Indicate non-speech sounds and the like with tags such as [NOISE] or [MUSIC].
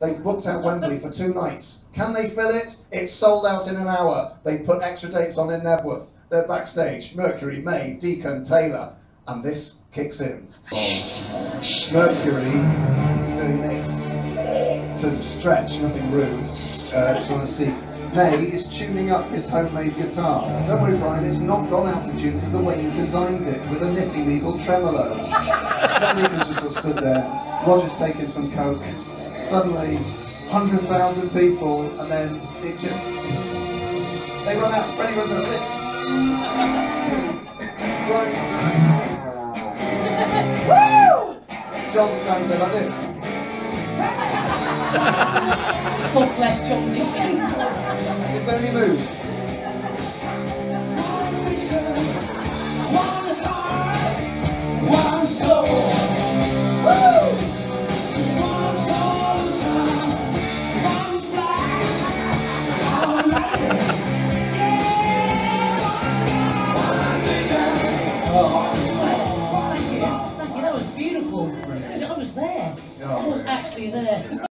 They've booked out Wembley for two nights. Can they fill it? It's sold out in an hour. They put extra dates on in Knebworth. They're backstage. Mercury, May, Deacon, Taylor. And this kicks in. Mercury is doing this to stretch, nothing rude. Uh, just want to see. May is tuning up his homemade guitar. Don't worry, Brian, it's not gone out of tune because the way you designed it with a knitting needle tremolo. [LAUGHS] John just stood there. Roger's taking some coke. Suddenly, 100,000 people, and then it just. They run out. Freddie runs out of lips. Brian. [LAUGHS] John stands there like this. [LAUGHS] God bless John Deacon. That's its only move. Thank you. Thank you. That was beautiful. I was there. I was actually there.